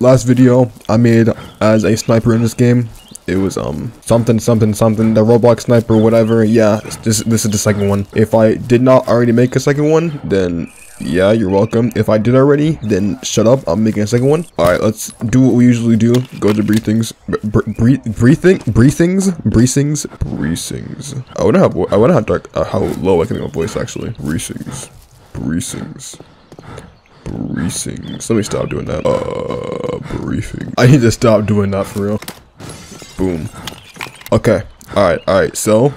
last video I made as a sniper in this game. It was um something something something the Roblox sniper whatever. Yeah, this this is the second one. If I did not already make a second one, then yeah, you're welcome. If I did already, then shut up. I'm making a second one. All right, let's do what we usually do. Go to briefings, breathing, briefing, briefings, briefings, briefings. I wonder how I wonder how dark, uh, how low I can make my voice actually. Briefings, briefings. Briefings. Let me stop doing that. Uh, briefing. I need to stop doing that for real. Boom. Okay. Alright, alright. So,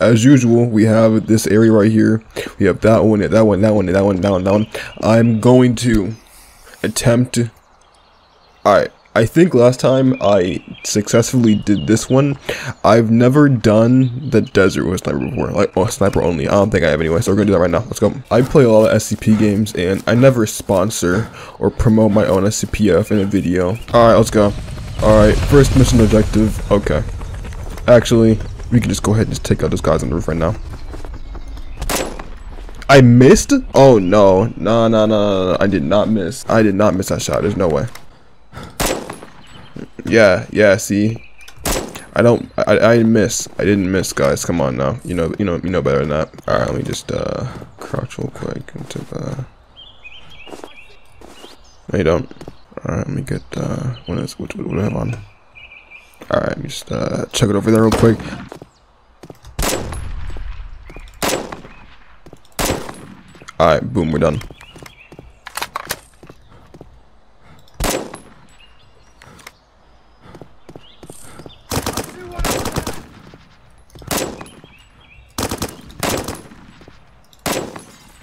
as usual, we have this area right here. We have that one, that one, that one, that one, that one, that one. I'm going to attempt... Alright, I think last time I successfully did this one. I've never done the desert with sniper before, like oh, sniper only. I don't think I have anyway, so we're gonna do that right now. Let's go. I play a lot of SCP games, and I never sponsor or promote my own SCPF in a video. All right, let's go. All right, first mission objective. Okay. Actually, we can just go ahead and just take out those guys on the roof right now. I missed? Oh no, no, no, no, no, I did not miss. I did not miss that shot. There's no way. Yeah, yeah, see? I don't, I, I miss. I didn't miss, guys. Come on now. You know, you know, you know better than that. All right, let me just, uh, crouch real quick into the... No, you don't. All right, let me get, uh, what is, what, what do I have on? All right, just, uh, check it over there real quick. All right, boom, we're done.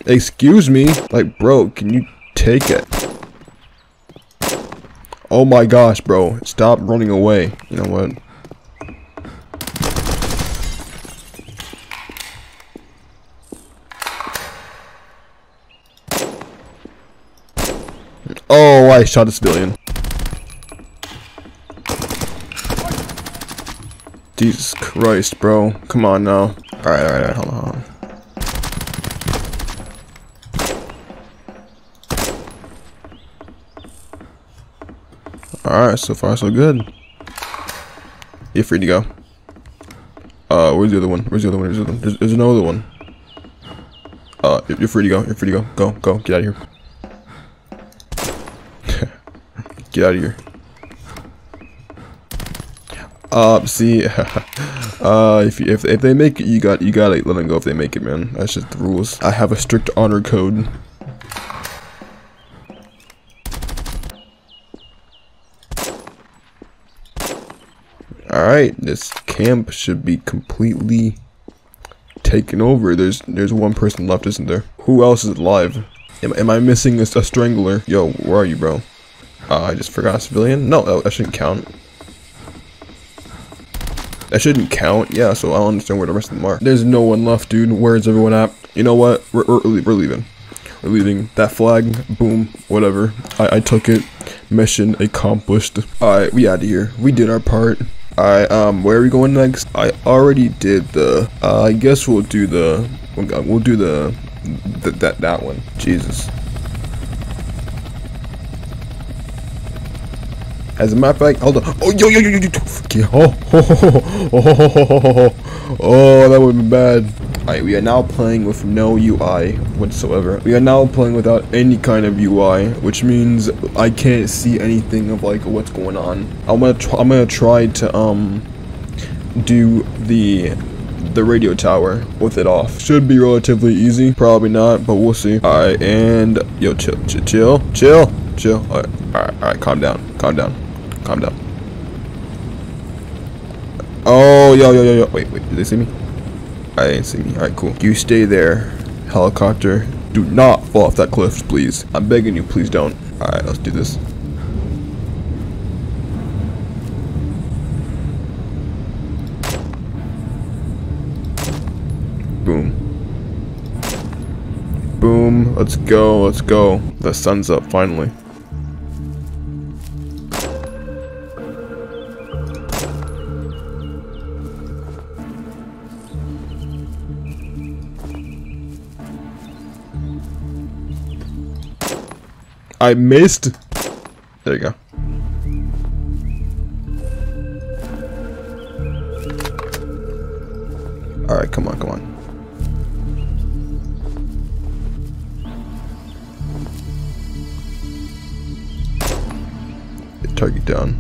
Excuse me? Like, bro, can you take it? Oh my gosh, bro. Stop running away. You know what? Oh, I shot a civilian. Jesus Christ, bro. Come on now. Alright, alright, on, hold on. Alright, so far so good. You're free to go. Uh, where's the other one? Where's the other one? Where's the other one? There's, there's another one. Uh, you're free to go. You're free to go. Go, go. Get out of here. Get out of here. Uh, see, uh, if, if if they make it, you got you gotta let them go if they make it, man. That's just the rules. I have a strict honor code. Alright, this camp should be completely taken over. There's there's one person left, isn't there? Who else is alive? Am, am I missing a, a, strangler? Yo, where are you, bro? Uh, I just forgot a civilian? No, that, that shouldn't count. That shouldn't count. Yeah, so I don't understand where the rest of them are. There's no one left, dude. Where's everyone at? You know what? We're, we're, we're leaving. We're leaving. That flag, boom, whatever. I, I took it. Mission accomplished. Alright, we out of here. We did our part. Alright, um, where are we going next? I already did the, uh, I guess we'll do the, we'll do the, the that, that one. Jesus. As a matter of fact, hold on. Oh, yo, yo, yo, yo, yo. Oh, oh, oh, oh, oh, that would be bad. We are now playing with no UI whatsoever. We are now playing without any kind of UI, which means I can't see anything of like what's going on. I'm gonna try, I'm gonna try to um do the the radio tower with it off. Should be relatively easy. Probably not, but we'll see. Alright, and yo, chill, chill, chill, chill, chill. Alright, alright, alright, calm down, calm down. Calm down. Oh, yo, yo, yo, yo. Wait, wait. Did they see me? I didn't see me. Alright, cool. You stay there, helicopter. Do not fall off that cliff, please. I'm begging you, please don't. Alright, let's do this. Boom. Boom. Let's go. Let's go. The sun's up, finally. I missed. There you go. Alright, come on, come on. Get target down.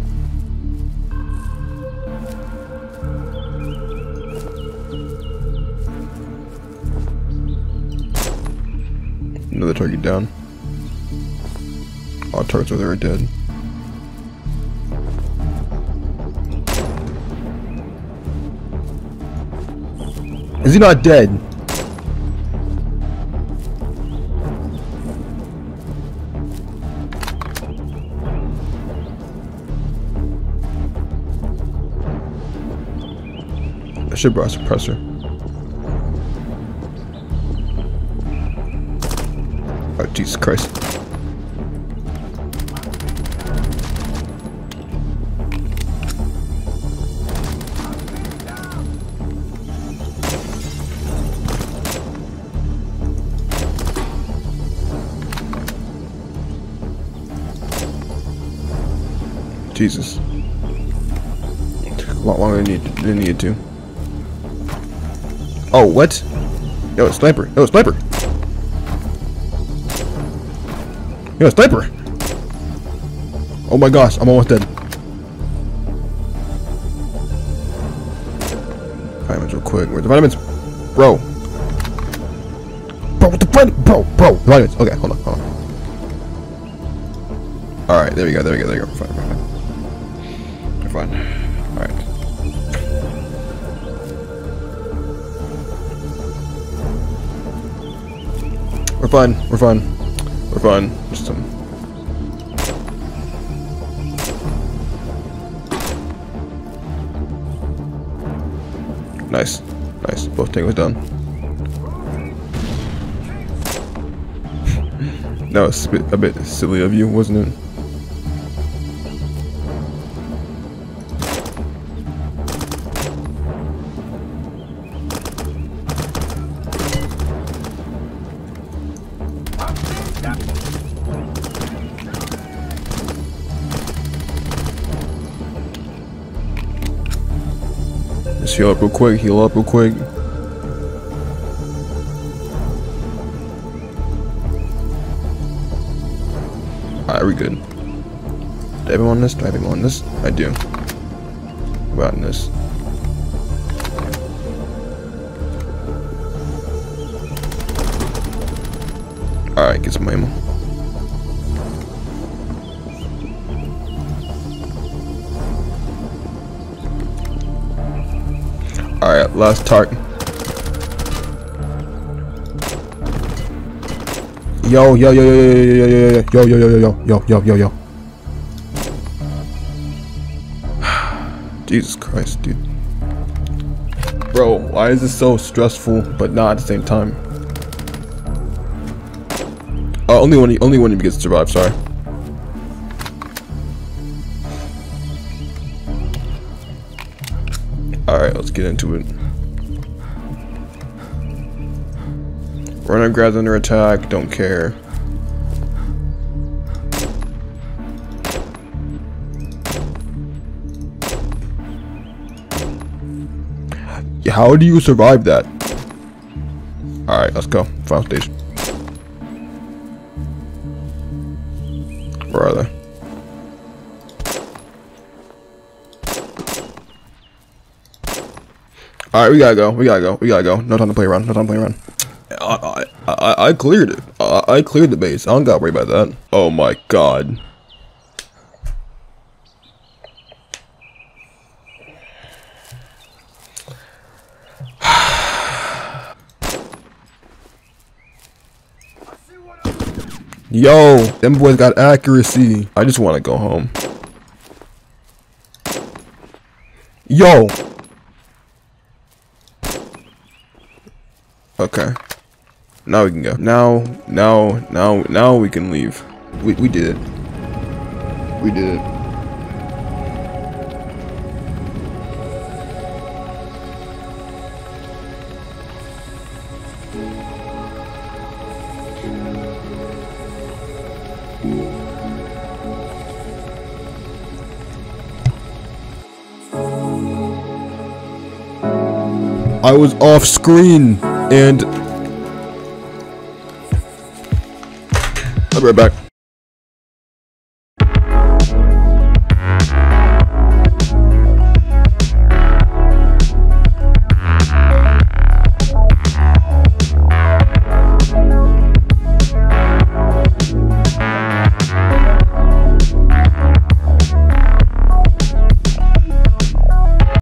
Another target down. Targets over there dead. Is he not dead? I should brought a suppressor. Oh, Jesus Christ. Jesus. A lot longer than than needed to. Oh, what? Yo, sniper. Yo, sniper. Yo, sniper. Oh my gosh, I'm almost dead. Vitamins real quick. Where's the vitamins? Bro. Bro, what the friend? Bro, bro. Vitamins. Okay, hold on, hold on. Alright, there we go, there we go, there we go. Fine, fine, fine. We're fine. Alright. We're fine. We're fine. We're fine. Just some. Nice. Nice. Both tangos done. that was a bit silly of you, wasn't it? Heal up real quick, heal up real quick. Alright, we good. On this? Do I have him this? I do. About this? Alright, get some ammo. Alright, last target. Yo, yo, yo, yo, yo, yo, yo, yo, yo, yo, yo, yo, yo, yo, yo, yo. Jesus Christ, dude. Bro, why is this so stressful, but not at the same time? Uh, only one, only one gets to survive. Sorry. Let's get into it. Runner grabs under attack, don't care. How do you survive that? Alright, let's go. Final station. Where are they? All right, we gotta go. We gotta go. We gotta go. No time to play around. No time to play around. I I I, cleared it. I, I cleared the base. I don't gotta worry about that. Oh my god. Yo, them boys got accuracy. I just want to go home. Yo. Okay. Now we can go. Now, now, now, now we can leave. We, we did it. We did it. I was off screen and I'll be right back.